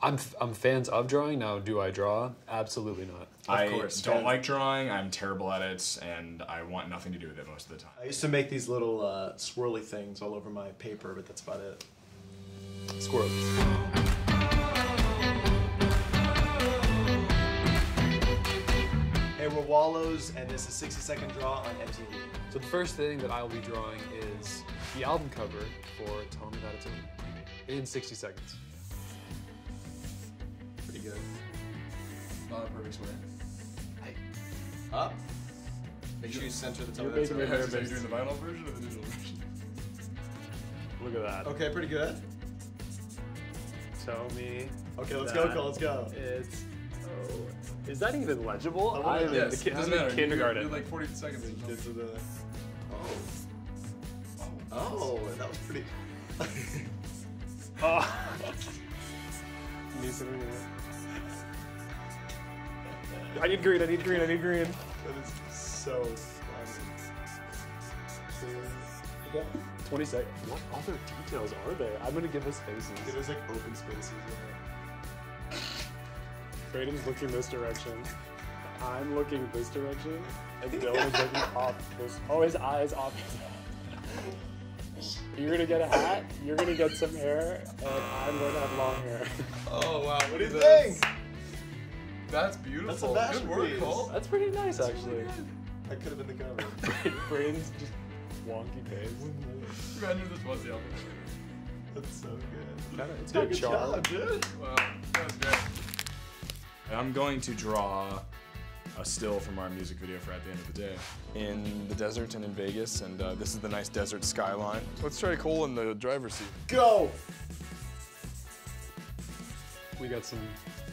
I'm I'm fans of drawing. Now, do I draw? Absolutely not. I course, don't like drawing. I'm terrible at it, and I want nothing to do with it most of the time. I used to make these little uh, swirly things all over my paper, but that's about it. Squirrels. Hey, we're Wallows, and this is 60 Second Draw on MTV. So the first thing that I'll be drawing is the album cover for Tell Me That It's in 60 seconds. Not a perfect square. Up. Make sure you center the You're toe. making me Are you nervous. doing the vinyl version or the digital version? Look at that. Okay, pretty good. Tell me. Okay, let's that go, Cole. Let's go. It's. Oh, is that even legible? Oh, I'm in yes, the ki- doesn't in matter. kindergarten. You, you like 40 seconds. and Get to the. Oh. Oh, oh that was pretty. Oh. Need some green. I need green. I need green. I need green. That is so funny. 20 seconds. What other details are there? I'm gonna give us faces. It was like open spaces. Yeah. Braeden's looking this direction. I'm looking this direction. And Dylan's looking off this. Oh, his eyes off his You're gonna get a hat, you're gonna get some hair, and I'm gonna have long hair. Oh wow! What do you think? That's beautiful. That's a Good work, masterpiece. Cole. That's pretty nice, actually. That could have been the cover. Braeden's just wonky face. Imagine this was the album. That's so good. Kinda, it's Yeah, good good charm. job, dude. Wow, that was great. I'm going to draw a still from our music video for At the End of the Day. In the desert and in Vegas, and uh, this is the nice desert skyline. Let's try Cole in the driver's seat. Go. We got some We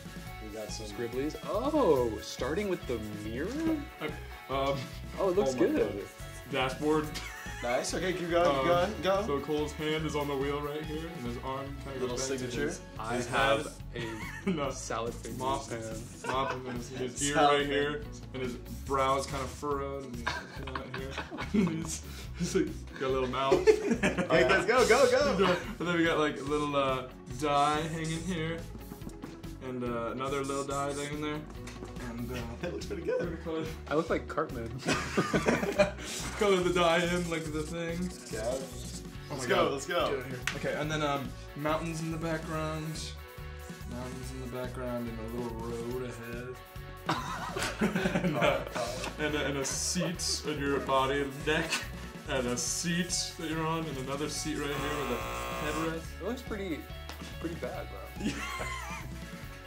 got some. scribblies. Oh, starting with the mirror? Um, Oh, it looks Oh good. God. dashboard. Nice. Okay, keep going. Keep Um, going. Go. So Cole's hand is on the wheel right here, and his arm kind of Little goes back to signature. his- I his have a no, salad fingers mop, hand. mop and his, his ear Salad right here, and his brow is kind of furrowed, and he's right here. And he's, he's like got a little mouth. Okay, let's go. Go. Go. and then we got like a little uh, die hanging here, and uh, another little die in there, and uh, That looks pretty good. gonna color, I look like Cartman. color the die in like the thing. Yeah. Oh Let's go. God. Let's go. out of here. Okay, and then um, mountains in the background. Mountains in the background and a little road ahead. and, uh, and, a, and a seat on your body and neck. And a seat that you're on, and another seat right here with a headrest. It looks pretty, pretty bad, bro.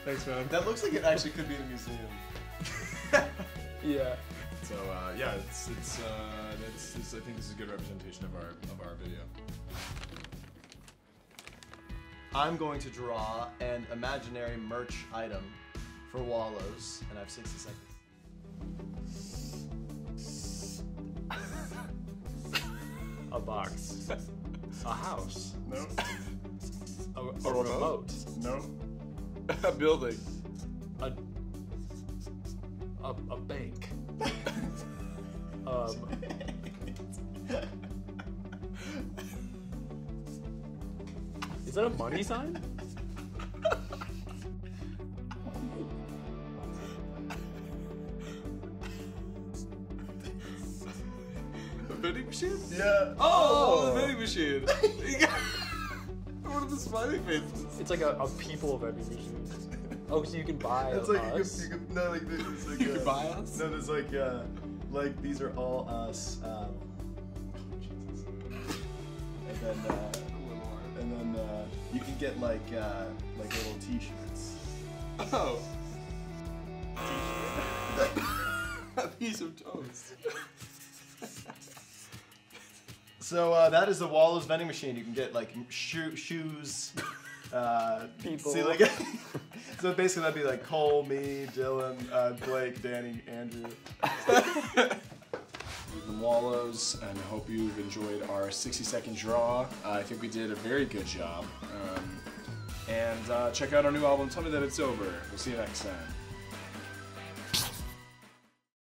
Thanks, man. That looks like it actually could be in a museum. Yeah. So uh, yeah, it's it's, uh, it's it's I think this is a good representation of our of our video. I'm going to draw an imaginary merch item for Wallows, and I have 60 seconds. A box. A house. No, A, a, A remote. remote? no, a building. A, a, a bank. um, is that a money sign? A vending machine? Yeah. Oh, the vending machine. the smiley faces. It's like a, a people vending machine. Oh, so you can buy It's like you us? could, you could, no, like there's like You uh, could buy us? No, there's like uh, like these are all us. Um, and then uh, and then uh, you can get like uh, like little T-shirts. Oh. a piece of toast. So uh, that is the Wallows vending machine. You can get like shoe shoes. Uh, People. See, like, so basically that'd be like Cole, me, Dylan, uh, Blake, Danny, Andrew. We've Wallows, and I hope you've enjoyed our 60 second draw. Uh, I think we did a very good job. Um, and uh, check out our new album, Tell Me That It's Over. We'll see you next time.